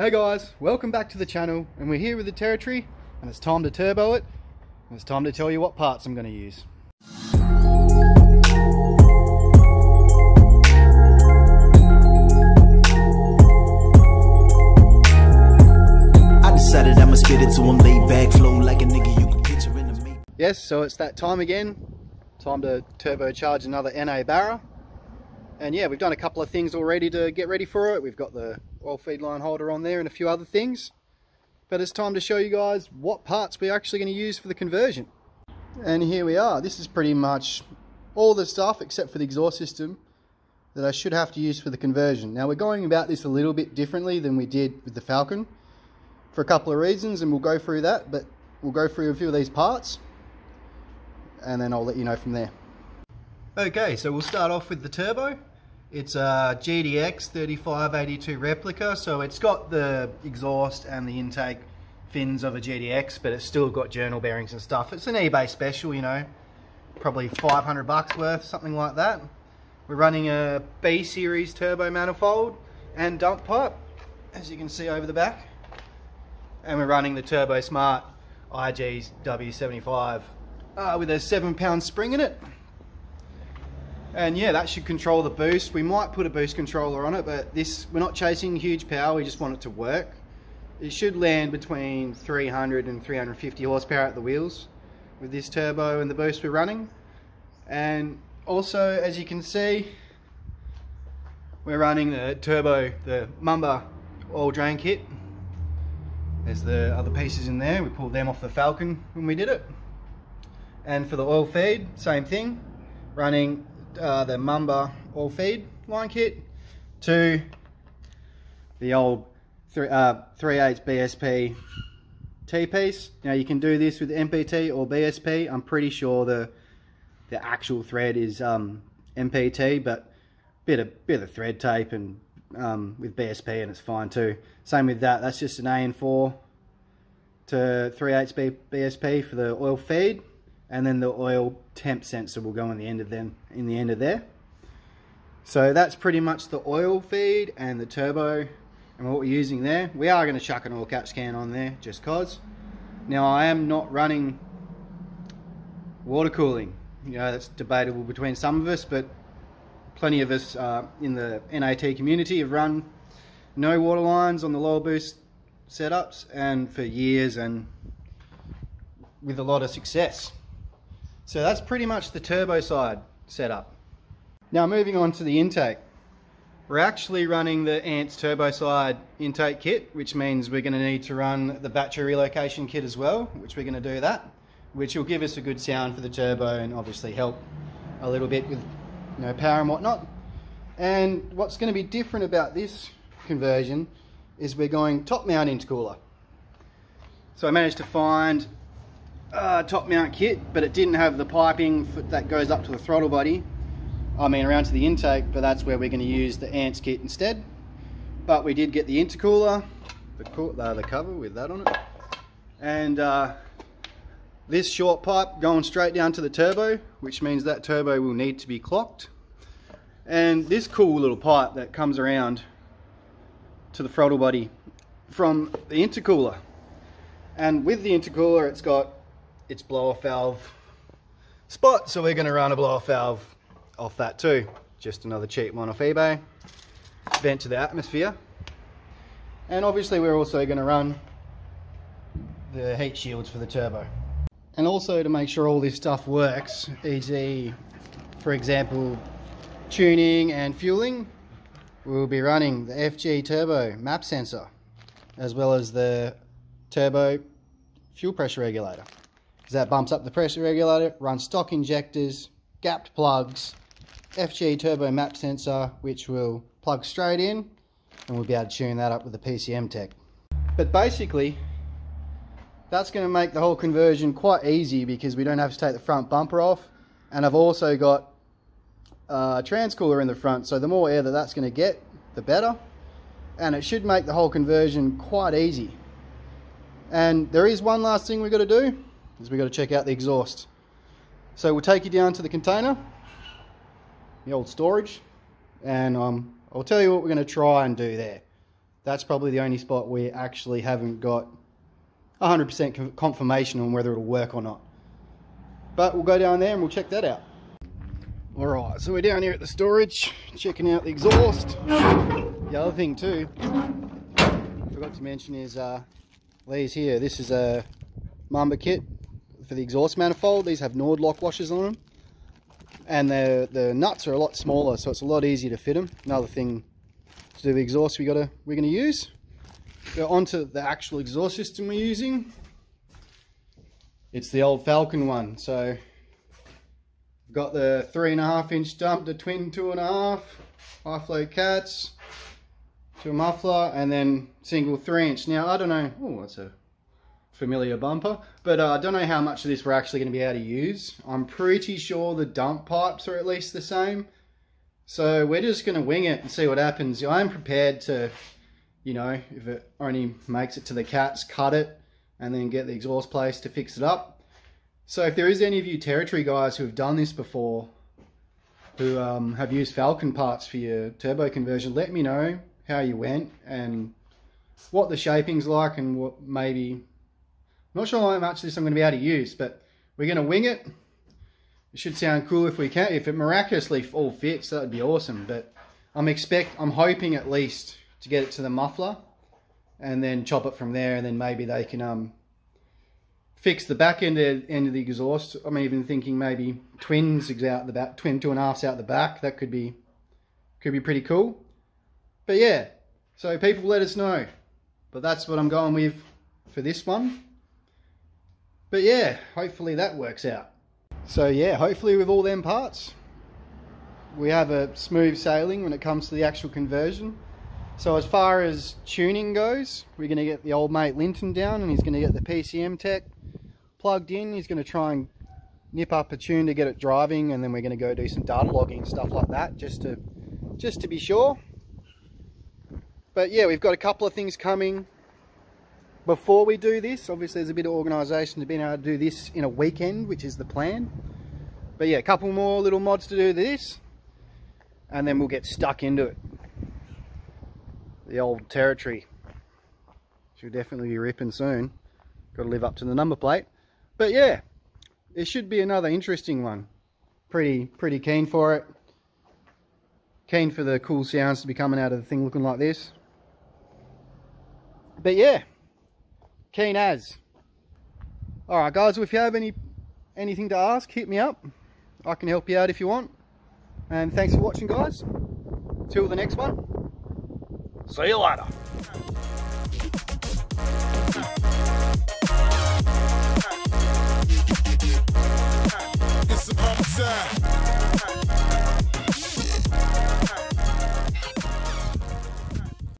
Hey guys, welcome back to the channel and we're here with the Territory and it's time to turbo it and it's time to tell you what parts I'm going to use. I decided I'ma spit it to him laid back flow like a nigga you can picture in the meat. Yes, so it's that time again. Time to turbocharge another NA Barra. And yeah, we've done a couple of things already to get ready for it. We've got the oil feed line holder on there and a few other things. But it's time to show you guys what parts we're actually going to use for the conversion. And here we are. This is pretty much all the stuff except for the exhaust system that I should have to use for the conversion. Now we're going about this a little bit differently than we did with the Falcon for a couple of reasons and we'll go through that, but we'll go through a few of these parts and then I'll let you know from there. Okay, so we'll start off with the turbo. It's a GTX 3582 replica, so it's got the exhaust and the intake fins of a GTX, but it's still got journal bearings and stuff. It's an eBay special, you know, probably 500 bucks worth, something like that. We're running a B series turbo manifold and dump pipe, as you can see over the back. And we're running the Turbosmart IG's W75 uh, with a seven pound spring in it. And yeah, that should control the boost. We might put a boost controller on it, but this we're not chasing huge power, we just want it to work. It should land between 300 and 350 horsepower at the wheels with this turbo and the boost we're running. And also, as you can see, we're running the turbo, the Mamba oil drain kit. There's the other pieces in there. We pulled them off the Falcon when we did it. And for the oil feed, same thing. Running uh, the Mamba oil feed line kit to the old 3, uh, 3 8 BSP T-piece. Now you can do this with MPT or BSP. I'm pretty sure the the actual thread is um, MPT, but bit of bit of thread tape and um, with BSP and it's fine too. Same with that. That's just an AN4 to 3 8 BSP for the oil feed, and then the oil temp sensor will go in the end of them in the end of there. So that's pretty much the oil feed and the turbo and what we're using there. We are going to chuck an oil catch can on there just cause. Now I am not running water cooling. You know, that's debatable between some of us, but plenty of us uh, in the NAT community have run no water lines on the lower boost setups and for years and with a lot of success. So that's pretty much the turbo side setup. Now moving on to the intake. We're actually running the Ants turbo side intake kit, which means we're going to need to run the battery relocation kit as well, which we're going to do that, which will give us a good sound for the turbo and obviously help a little bit with you know, power and whatnot. And what's going to be different about this conversion is we're going top mount intercooler. So I managed to find a top mount kit, but it didn't have the piping that goes up to the throttle body. I mean around to the intake, but that's where we're going to use the Ants kit instead. But we did get the intercooler, the, uh, the cover with that on it, and uh, this short pipe going straight down to the turbo, which means that turbo will need to be clocked. And this cool little pipe that comes around to the throttle body from the intercooler. And with the intercooler, it's got its blow-off valve spot, so we're gonna run a blow-off valve off that too. Just another cheap one off eBay. Vent to the atmosphere. And obviously we're also gonna run the heat shields for the turbo. And also to make sure all this stuff works, e.g. for example, tuning and fueling, we'll be running the FG Turbo map sensor, as well as the turbo fuel pressure regulator. Because that bumps up the pressure regulator, runs stock injectors, gapped plugs, FG Turbo map sensor, which will plug straight in, and we'll be able to tune that up with the PCMTec. But basically, that's going to make the whole conversion quite easy because we don't have to take the front bumper off. And I've also got a transcooler in the front, so the more air that that's going to get, the better. And it should make the whole conversion quite easy. And there is one last thing we've got to do, is we've got to check out the exhaust. So we'll take you down to the container, the old storage, and um, I'll tell you what we're going to try and do there. That's probably the only spot we actually haven't got 100% confirmation on whether it'll work or not. But we'll go down there and we'll check that out. Alright, so we're down here at the storage, checking out the exhaust. The other thing too, forgot to mention is uh, these here. This is a Mamba kit for the exhaust manifold. These have Nord-Lock washers on them. And the the nuts are a lot smaller, so it's a lot easier to fit them. Another thing to do the exhaust we gotta we're gonna use. Go onto the actual exhaust system we're using. It's the old Falcon one. So got the three and a half inch dump, the twin two and a half, high flow cats, to a muffler, and then single three inch. Now I don't know. Oh, that's a familiar bumper. But uh, I don't know how much of this we're actually going to be able to use. I'm pretty sure the dump pipes are at least the same. So we're just going to wing it and see what happens. I'm prepared to, you know, if it only makes it to the cats, cut it and then get the exhaust place to fix it up. So if there is any of you territory guys who have done this before, who um, have used Falcon parts for your turbo conversion, let me know how you went and what the shaping's like and what maybe not sure how much this I'm going to be able to use, but we're going to wing it. It should sound cool if we can. If it miraculously all fits, that would be awesome. But I'm expect, I'm hoping at least to get it to the muffler, and then chop it from there, and then maybe they can um fix the back end of, end of the exhaust. I'm even thinking maybe twins out the back, twin two and a halfs out the back. That could be could be pretty cool. But yeah, so people let us know. But that's what I'm going with for this one. But yeah, hopefully that works out. So yeah, hopefully with all them parts, we have a smooth sailing when it comes to the actual conversion. So as far as tuning goes, we're going to get the old mate Linton down and he's going to get the PCMTec plugged in. He's going to try and nip up a tune to get it driving and then we're going to go do some data logging stuff like that just to just to be sure. But yeah, we've got a couple of things coming before we do this. Obviously, there's a bit of organisation to being able to do this in a weekend, which is the plan. But yeah, a couple more little mods to do this, and then we'll get stuck into it. The old territory. Should definitely be ripping soon. Got to live up to the number plate. But yeah, it should be another interesting one. Pretty, pretty keen for it. Keen for the cool sounds to be coming out of the thing looking like this. But yeah, Keen as. Alright guys, if you have any anything to ask, hit me up. I can help you out if you want. And thanks for watching guys. Till the next one. See you later.